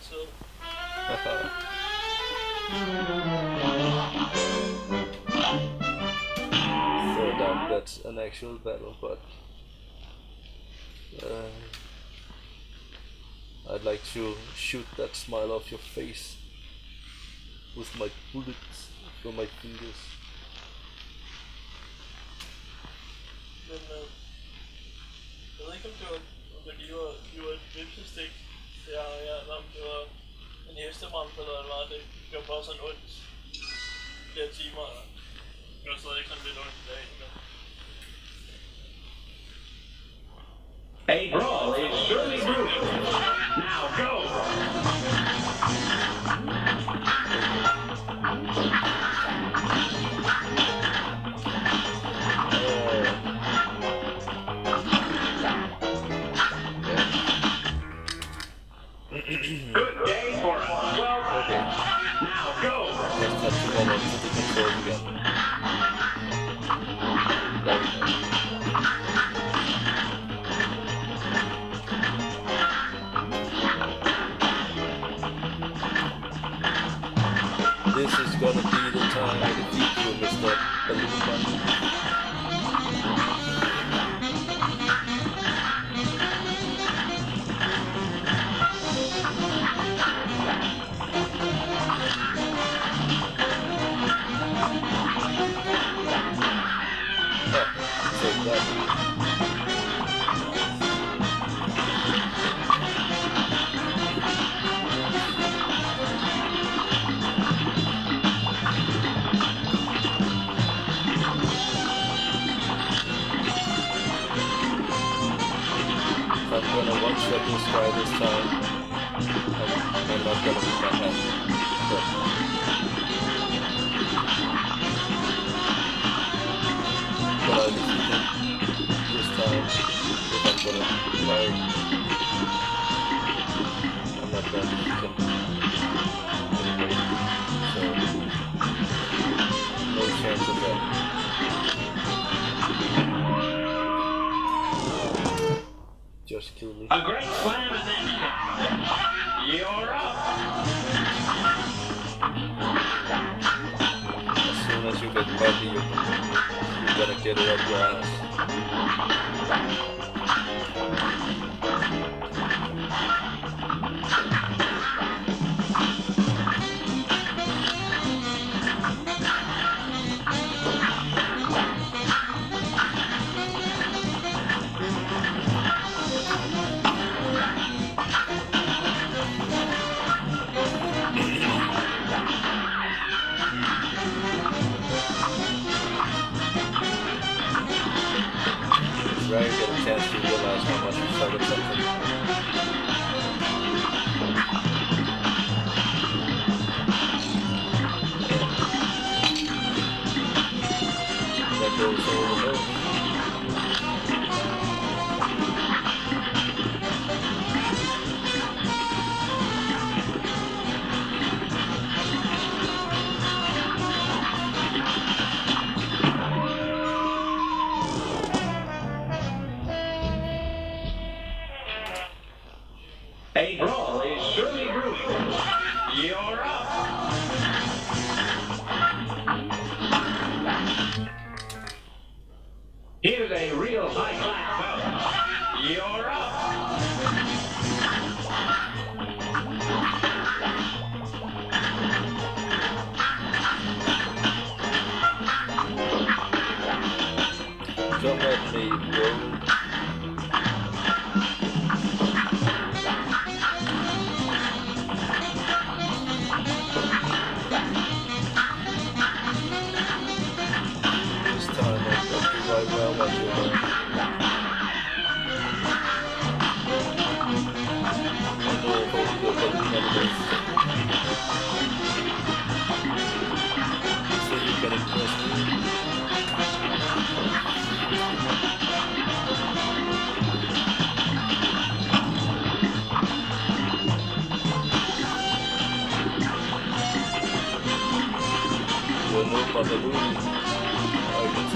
so that's an actual battle, but uh, I'd like to shoot that smile off your face with my bullets from my fingers. Øh, jeg ved ikke om det var, om det lige var, lige var et vipsestik, jeg har her, eller om det var en hestebrand, eller hvad det var, det gjorde bare sådan ondt i flere timer, eller det gør stadig sådan lidt ondt i dag, men A brawl is surely brewing. Now go! Good day for Okay, Now go. This is gonna be the time I defeat you, Mr. I'm gonna one this guy this time, I'm, I'm not gonna beat my hand. But, I him this time if I'm gonna try. I'm not gonna defeat Me. A great slam is then you're up. As soon as you get cocky, you, you're gonna get it up your ass. Bout.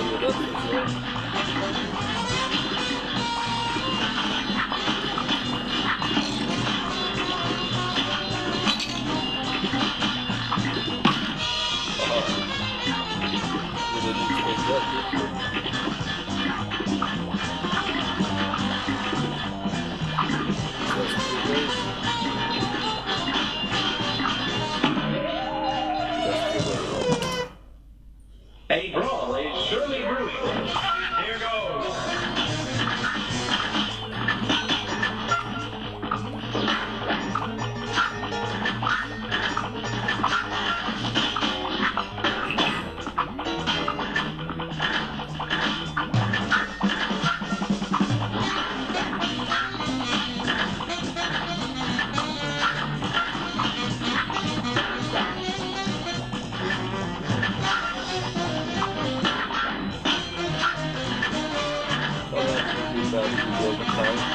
I though.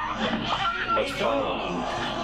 count. Much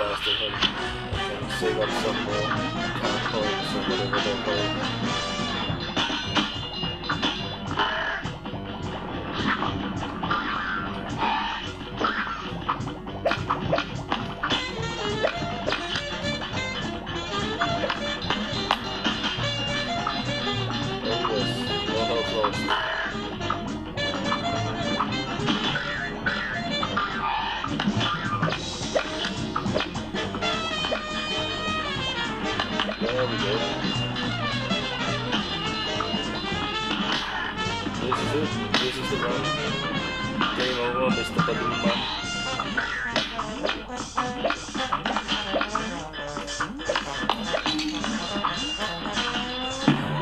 blasting him. And save up some more coins or whatever they're called.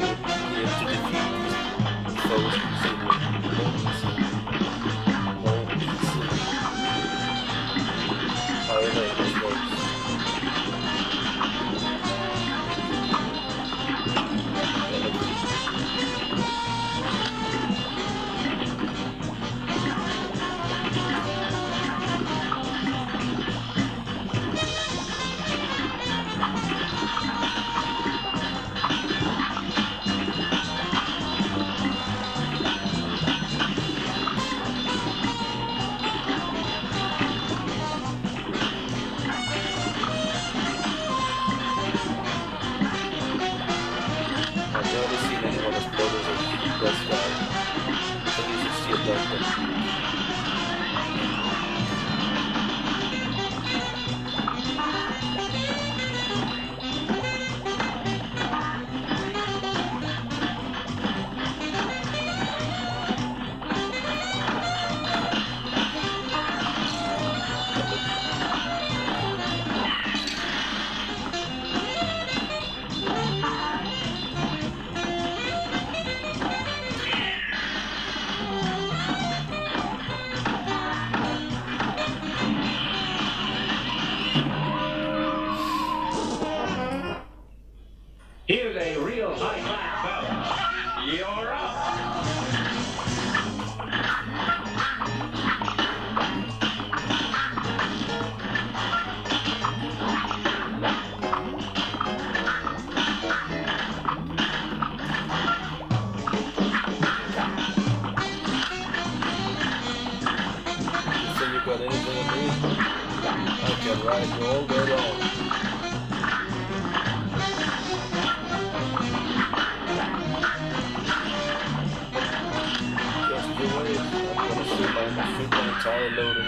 population to defeat foes. loaded.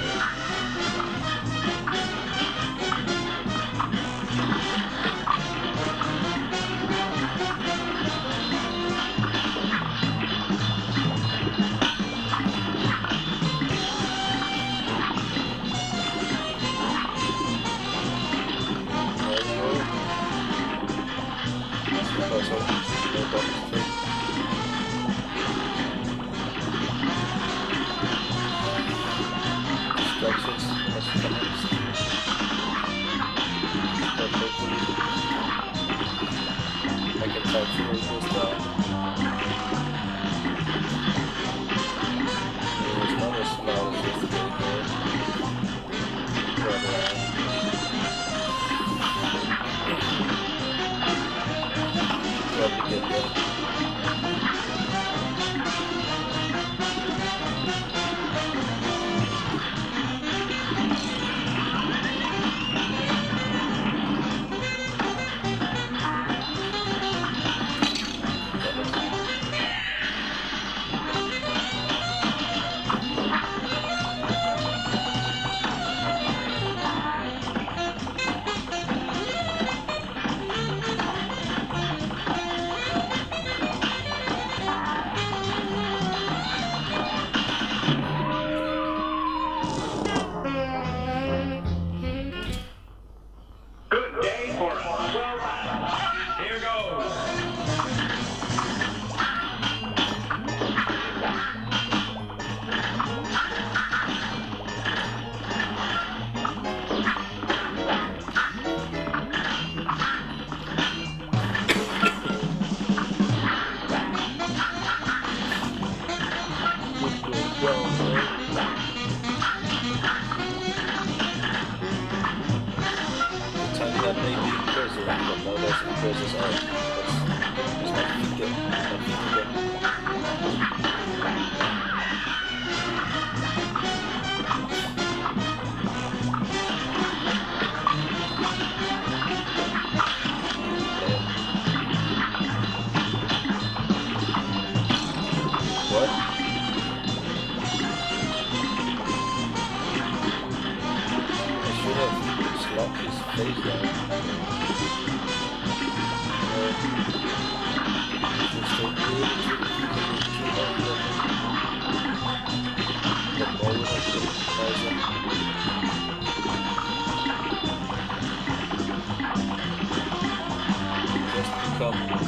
Just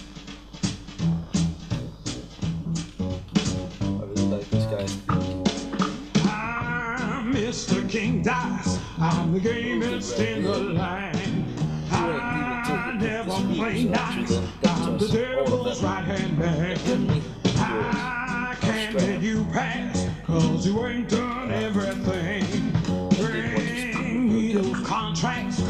Dice. I'm the gamest in the land. I never play nice. I'm the devil's right hand man. I can't let you pass, cause you ain't done everything. Bring me those contracts,